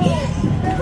Yes.